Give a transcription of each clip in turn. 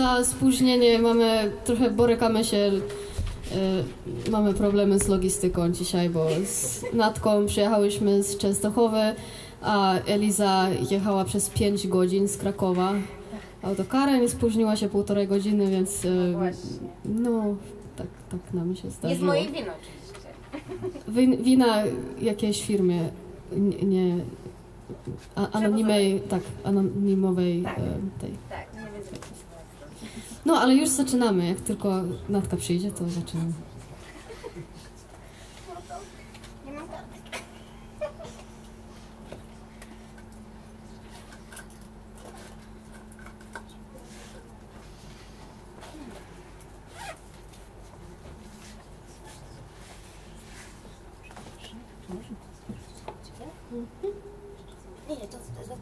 za spóźnienie. Mamy trochę borykamy się. y, mamy problemy z logistyką dzisiaj, bo z Natką przyjechałyśmy z Częstochowy, a Eliza jechała przez 5 godzin z Krakowa autokarem i spóźniła się półtorej godziny, więc y, no tak, tak nam się Nie z zdarzyło. mojej winy oczywiście. Win, wina jakiejś firmie, nie, nie a, anonimowej, tak, anonimowej Tak. e, tej. Tak. No, ale już zaczynamy. Jak tylko Natka przyjdzie, to zaczynamy. Nie to, to,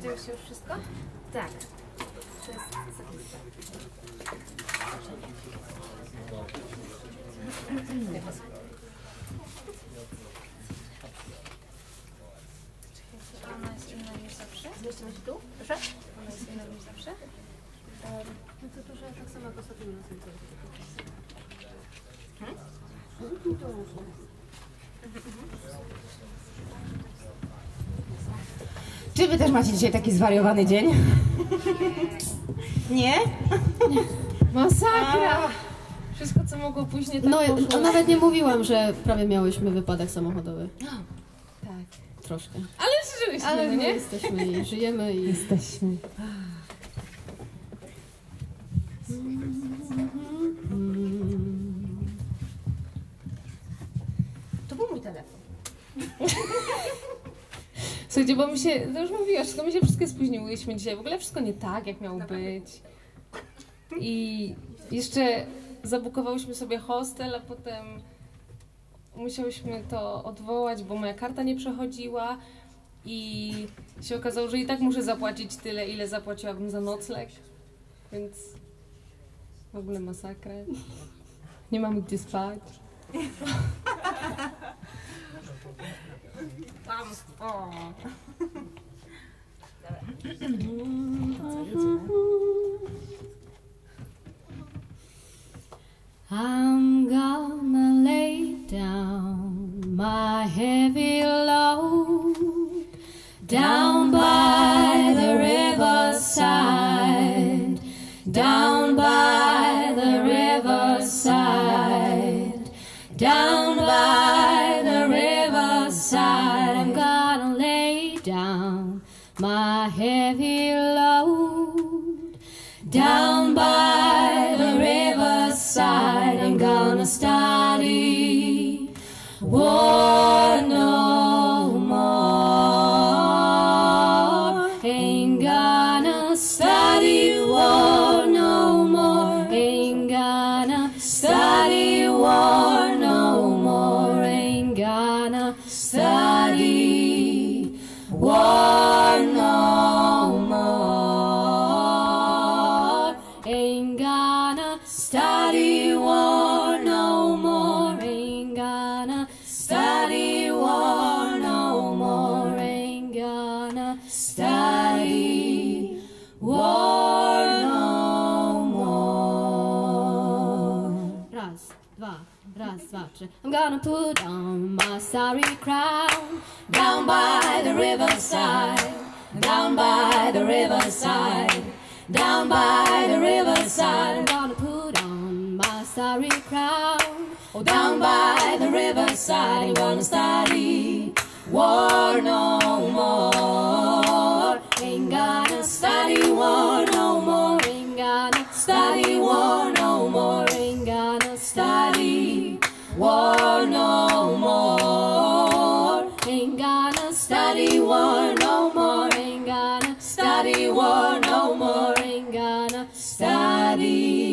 Co powiedziałyście już wszystko? Tak. To jest Ona jest inna niż zawsze? Się tu? Proszę? Ona jest inna niż zawsze? No to dużo tak samo jak ostatnio Czy wy też macie dzisiaj taki zwariowany dzień? Nie? Masakra! Wszystko, co mogło później tak No, poszło. no, nawet nie mówiłam, że prawie miałyśmy wypadek samochodowy. Tak. Troszkę. Ale przeżyłyśmy, Ale no my nie? jesteśmy i żyjemy i... Jesteśmy. Słuchajcie, bo mi się, to już mówiłaś, wszystko mi się wszystkie spóźniłyśmy dzisiaj. W ogóle wszystko nie tak, jak miało być. I jeszcze zabukowałyśmy sobie hostel, a potem musiałyśmy to odwołać, bo moja karta nie przechodziła i się okazało, że i tak muszę zapłacić tyle, ile zapłaciłabym za nocleg. Więc w ogóle masakra. Nie mamy gdzie spać. I'm gone. My heavy load down by the riverside. I'm gonna study war I'm gonna put on my sorry crown. Down by the riverside, down by the riverside, down by the riverside. I'm gonna put on my sorry crown. Oh, down by the riverside, I'm gonna study war no more, no more ain't gonna Study.